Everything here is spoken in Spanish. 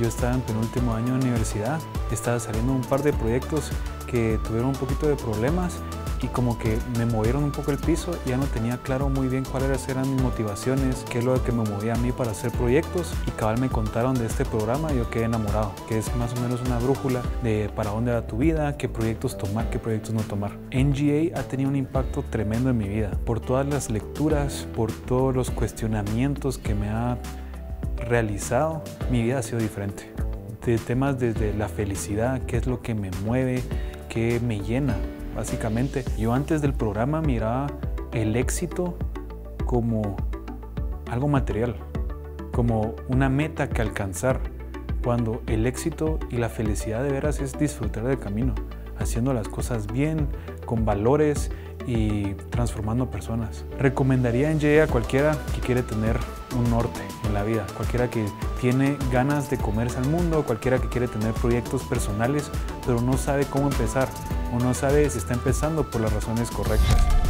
Yo estaba en penúltimo año de universidad, estaba saliendo un par de proyectos que tuvieron un poquito de problemas y como que me movieron un poco el piso, ya no tenía claro muy bien cuáles eran mis motivaciones, qué es lo que me movía a mí para hacer proyectos y cabal me contaron de este programa y yo quedé enamorado, que es más o menos una brújula de para dónde va tu vida, qué proyectos tomar, qué proyectos no tomar. NGA ha tenido un impacto tremendo en mi vida, por todas las lecturas, por todos los cuestionamientos que me ha realizado, mi vida ha sido diferente. De temas desde la felicidad, qué es lo que me mueve, qué me llena, básicamente. Yo antes del programa miraba el éxito como algo material, como una meta que alcanzar, cuando el éxito y la felicidad de veras es disfrutar del camino, haciendo las cosas bien, con valores y transformando personas. Recomendaría en a cualquiera que quiere tener un norte en la vida, cualquiera que tiene ganas de comerse al mundo, cualquiera que quiere tener proyectos personales, pero no sabe cómo empezar o no sabe si está empezando por las razones correctas.